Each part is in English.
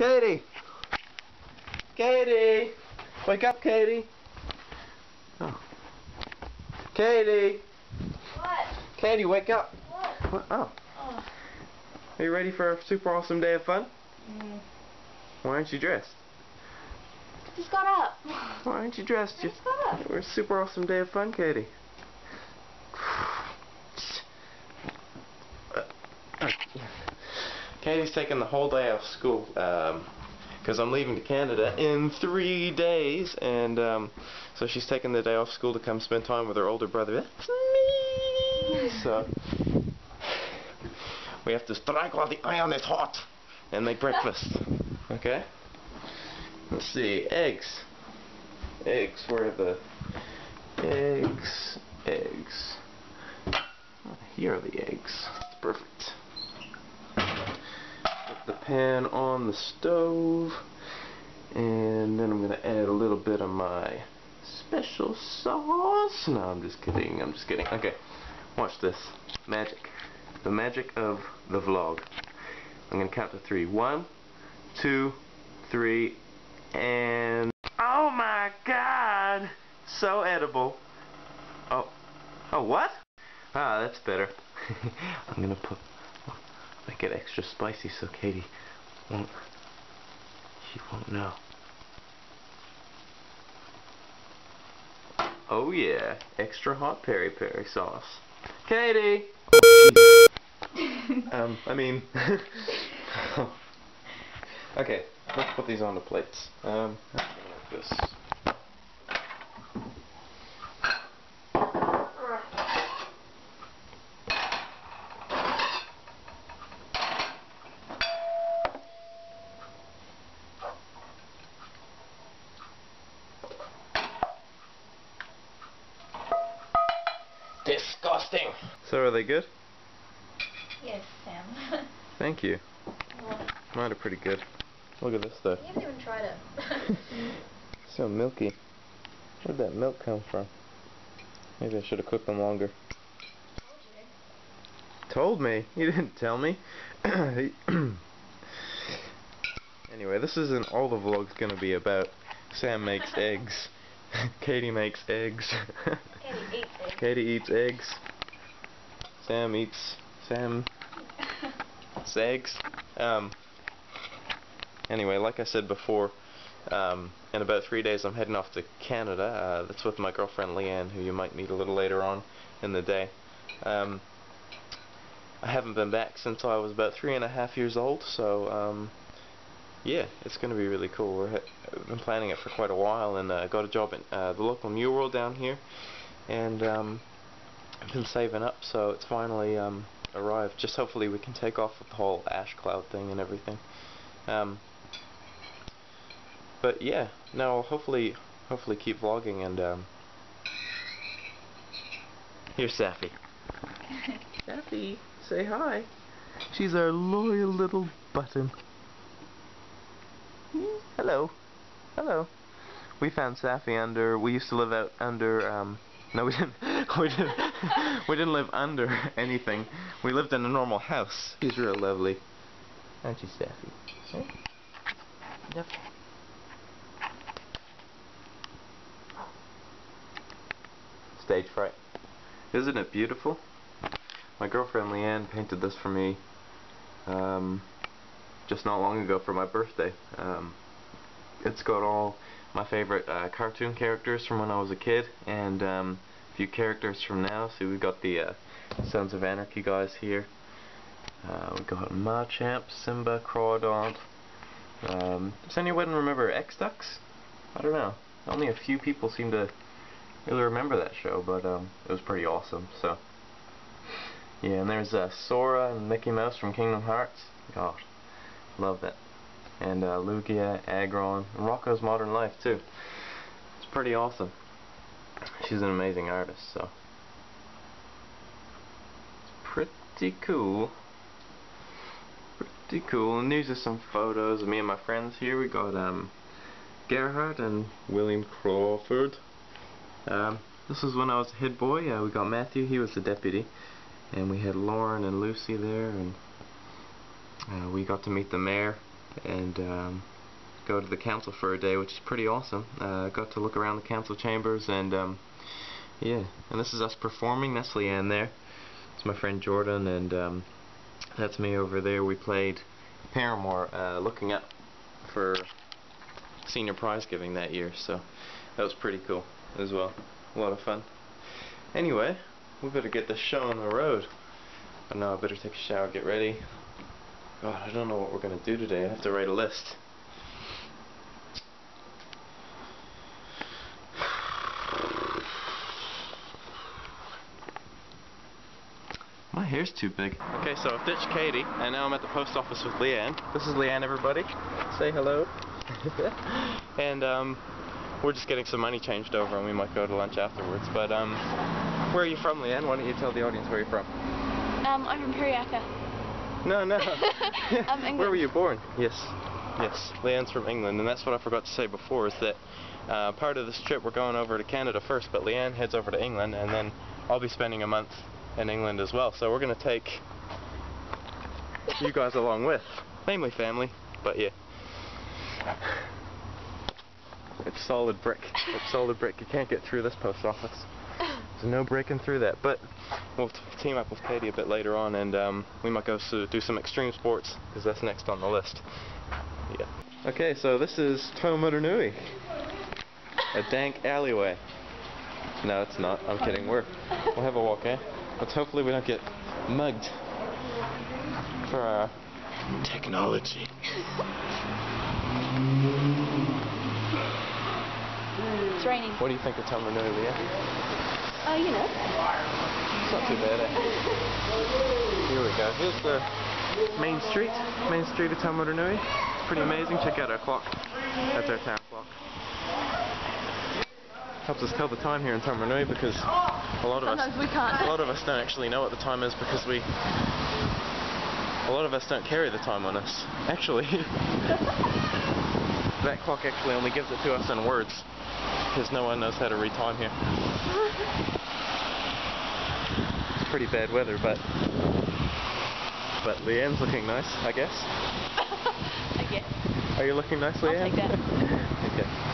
Katie! Katie! Wake up, Katie! Oh. Katie! What? Katie, wake up! What? What? Oh. Oh. Are you ready for a super awesome day of fun? Mm. Why aren't you dressed? I Just got up. Why aren't you dressed? I just got up. We're a super awesome day of fun, Katie. Katie's taking the whole day off school because I'm leaving to Canada in three days, and um, so she's taking the day off school to come spend time with her older brother. That's me. So we have to strike while the iron is hot and make breakfast. Okay. Let's see. Eggs. Eggs. Where are the eggs? Eggs. Here are the eggs. Perfect. The pan on the stove. And then I'm going to add a little bit of my special sauce. No, I'm just kidding. I'm just kidding. Okay. Watch this. Magic. The magic of the vlog. I'm going to count to three. One, two, three, and... Oh my god! So edible. Oh. Oh, what? Ah, that's better. I'm gonna put... Make it extra spicy so Katie won't... She won't know. Oh yeah, extra hot peri peri sauce. Katie! um, I mean... okay, let's put these on the plates. Um, like this. Disgusting! So are they good? yes, Sam. Thank you. well, Mine are pretty good. Look at this though. you haven't even tried it. So milky. Where'd that milk come from? Maybe I should have cooked them longer. Told me. You didn't tell me. anyway, this isn't all the vlog's gonna be about. Sam makes eggs. Katie makes eggs. Katie eats it. Katie eats eggs. Sam eats Sam eggs. Um. Anyway, like I said before, um, in about three days I'm heading off to Canada. Uh, that's with my girlfriend Leanne, who you might meet a little later on in the day. Um, I haven't been back since I was about three and a half years old, so um, yeah, it's going to be really cool. We're I've been planning it for quite a while, and uh, got a job at uh, the local New World down here, and um, I've been saving up, so it's finally um, arrived. Just hopefully we can take off with the whole ash cloud thing and everything. Um, but yeah, now I'll hopefully, hopefully keep vlogging and um. Here's Safi. Safi, say hi. She's our loyal little button. Hello, hello. We found Safi under. We used to live out under. Um, no, we didn't. We didn't. we didn't live under anything. We lived in a normal house. She's real lovely, aren't you, Safi? Huh? Yep. Stage fright. Isn't it beautiful? My girlfriend Leanne painted this for me um, just not long ago for my birthday. Um, it's got all my favorite uh, cartoon characters from when I was a kid and um, few characters from now. See, we've got the uh, Sons of Anarchy guys here. Uh, we've got Machamp, Simba, Crawdaunt. Um, does anyone remember X-Ducks? I don't know. Only a few people seem to really remember that show, but um, it was pretty awesome. So, yeah, and there's uh, Sora and Mickey Mouse from Kingdom Hearts. Gosh, love that. And uh, Lugia, Aggron, and Rocko's Modern Life too. It's pretty awesome. She's an amazing artist, so it's pretty cool. Pretty cool. And these are some photos of me and my friends here. We got um, Gerhard and William Crawford. Um, this is when I was a head boy. Uh, we got Matthew, he was the deputy. And we had Lauren and Lucy there. And uh, we got to meet the mayor and um, go to the council for a day, which is pretty awesome. Uh, got to look around the council chambers and um, yeah, and this is us performing. That's Leanne there. It's my friend Jordan and um, that's me over there. We played Paramore, uh, looking up for senior prize giving that year, so that was pretty cool as well. A lot of fun. Anyway, we better get this show on the road. I know I better take a shower, get ready. God, I don't know what we're gonna do today. I have to write a list. My hair's too big. Okay, so I've ditched Katie, and now I'm at the post office with Leanne. This is Leanne, everybody. Say hello. and um, we're just getting some money changed over, and we might go to lunch afterwards. But um, where are you from, Leanne? Why don't you tell the audience where you're from? Um, I'm from Periaca. No, no. Um, England. Where were you born? Yes. Yes. Leanne's from England, and that's what I forgot to say before is that uh, part of this trip we're going over to Canada first, but Leanne heads over to England, and then I'll be spending a month in England as well. So we're going to take you guys along with, mainly family, but yeah. It's solid brick. It's solid brick. You can't get through this post office. There's no breaking through that. But we'll team up with Katie a bit later on, and um, we might go s- do some extreme sports because that's next on the list. Yeah. Okay, so this is Taumarunui, a dank alleyway. No, it's not. I'm kidding. We're we'll have a walk, eh? Let's hopefully we don't get mugged for our technology. It's raining. What do you think of Taumarunui, Leah? Oh, you know. It's not too bad, eh? Here we go. Here's the main street, main street of Taumarunui. Pretty amazing. Check out our clock. That's our town clock. Helps us tell the time here in Taumarunui because a lot of Sometimes us we can't. a lot of us don't actually know what the time is because we a lot of us don't carry the time on us. Actually, that clock actually only gives it to us in words because no one knows how to read time here. It's pretty bad weather, but but Leanne's looking nice, I guess. I guess. Are you looking nice, I'll Leanne? take that. okay.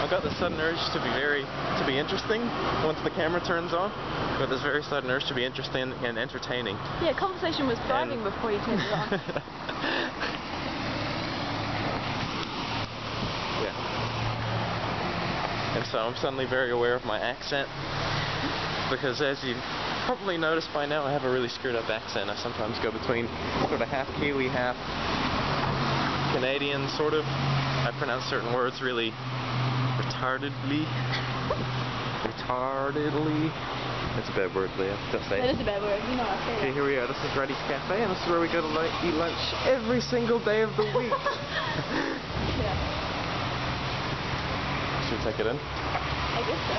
I got the sudden urge to be very to be interesting once the camera turns on. Got this very sudden urge to be interesting and entertaining. Yeah, conversation was thriving And- before you turned it on. yeah. And so I'm suddenly very aware of my accent because as you probably noticed by now I have a really screwed up accent. I sometimes go between sort of half Kiwi, half Canadian sort of. I pronounce certain words really retardedly. retardedly. That's a bad word, Leah. Don't say That it. is a bad word. You know I say Okay, here we are. This is Reddy's Cafe, and this is where we go to li- eat lunch every single day of the week. Yeah, Should we take it in? I guess so.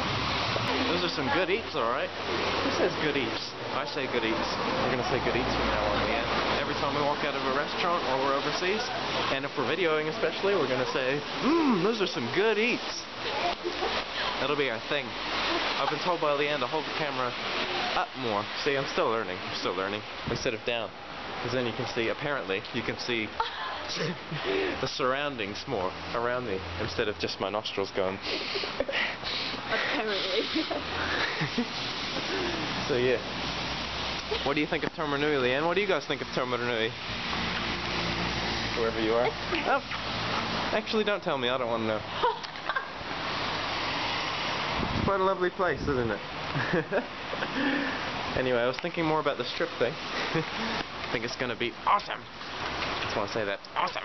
Those are some good eats, alright. Who says good eats? I say good eats. We're gonna say good eats from now on, Leanne. Time we walk out of a restaurant or we're overseas, and if we're videoing especially, we're gonna say, mmm, those are some good eats. That'll be our thing. I've been told by Leanne to hold the camera up more. See, I'm still learning. I'm still learning. Instead of down. Because then you can see, apparently, you can see the surroundings more around me instead of just my nostrils going. Apparently. So yeah. What do you think of Taumarunui, Leanne? What do you guys think of Taumarunui? Whoever you are. Oh, actually, don't tell me. I don't want to know. It's quite a lovely place, isn't it? anyway, I was thinking more about the trip thing. I think it's going to be awesome. I just want to say that. Awesome.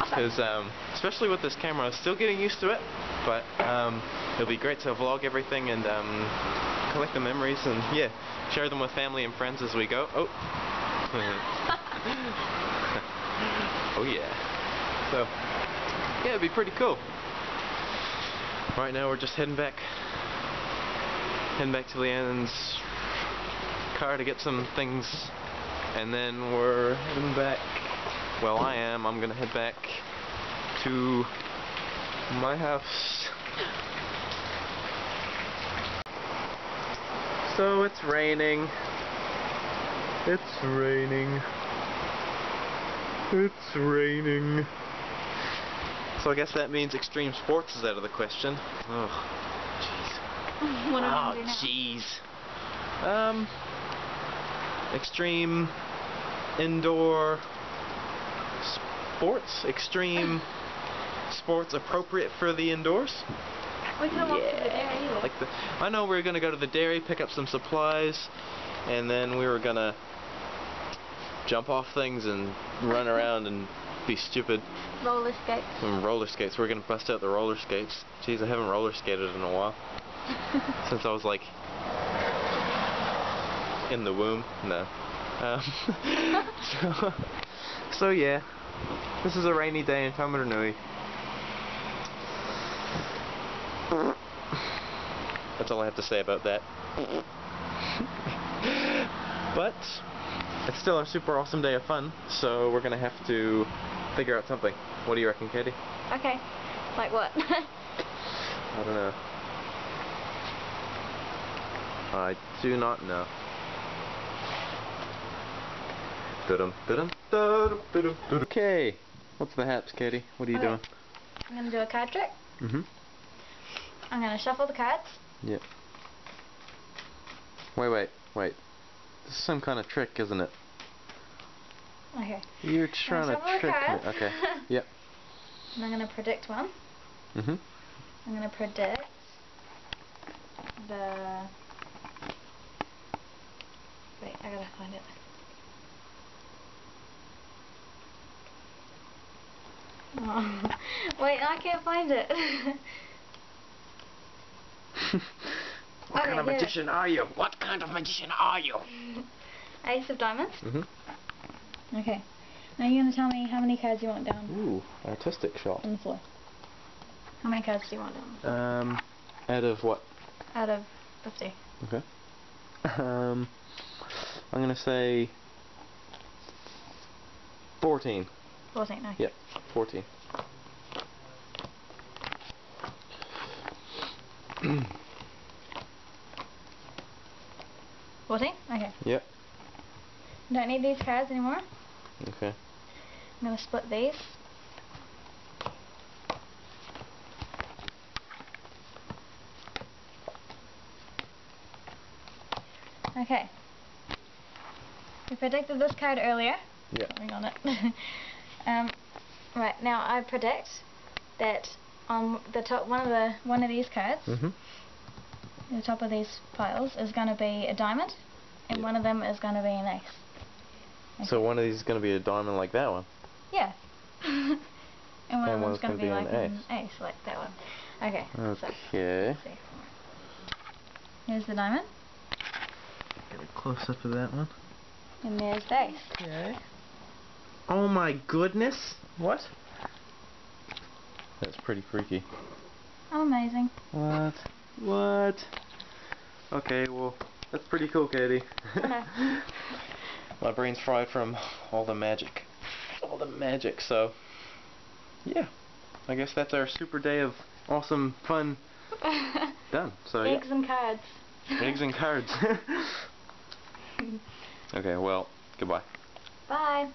Because, um, especially with this camera, I'm still getting used to it. But um, it'll be great to vlog everything and um, collect the memories and, yeah, share them with family and friends as we go. Oh. oh, yeah. So, yeah, it'd be pretty cool. Right now, we're just heading back, heading back to Leanne's car to get some things, and then we're heading back. Well, I am. I'm gonna head back to my house. So it's raining. It's raining. It's raining. So I guess that means extreme sports is out of the question. Oh, jeez. what Oh, are we gonna do now? jeez. Um, extreme indoor sports. Extreme sports appropriate for the indoors. We can walk to the dairy either. Like the, I know we were gonna go to the dairy, pick up some supplies, and then we were gonna jump off things and run around and be stupid roller skates. and roller skates. We're gonna bust out the roller skates. Jeez, I haven't roller skated in a while since I was like in the womb. No. Um, so, so yeah, this is a rainy day in Taumarunui. That's all I have to say about that. but it's still a super awesome day of fun, so we're gonna have to figure out something. What do you reckon, Katie? okay. Like what? I don't know. I do not know. Okay, what's the haps, Katie? What are you Okay. doing? I'm gonna do a card trick. Mm-hmm. I'm gonna shuffle the cards. Yep. Wait, wait, wait. This is some kind of trick, isn't it? Okay. You're trying to trick me. Okay. Yep. And I'm gonna predict one. Mm-hmm. I'm gonna predict the. Wait, I gotta find it. Oh. Wait, I can't find it. what Okay, kind of here. magician are you? What kind of magician are you? Ace of diamonds. Mm-hmm. Okay. Now you're gonna tell me how many cards you want down Ooh, artistic shot. on the floor. How many cards do you want down? Um, out of what? Out of 50. Okay. Um, I'm gonna say 14. 14, okay. Yep, 14. Fourteen? Okay. Yep. Don't need these cards anymore. Okay. I'm gonna split these. Okay. We predicted this card earlier. Yep. Something on it. um, right now, I predict that on the top one of the one of these cards, Mhm. the top of these piles, is going to be a diamond, and Yeah. one of them is going to be an ace. So one of these is gonna be a diamond like that one. Yeah. and one And of one's them's going gonna to be, be an like an ace, like that one. Okay. Okay. let's. Here's the diamond, Get a close up of that one. and there's the ace. Okay. Oh my goodness! What? That's pretty freaky. Oh, amazing. What? What? Okay, well, that's pretty cool, Katie. Okay. My brain's fried from all the magic. All the magic, so. Yeah. I guess that's our super day of awesome fun done. So, Eggs and cards. Eggs and cards. okay, well, goodbye. Bye.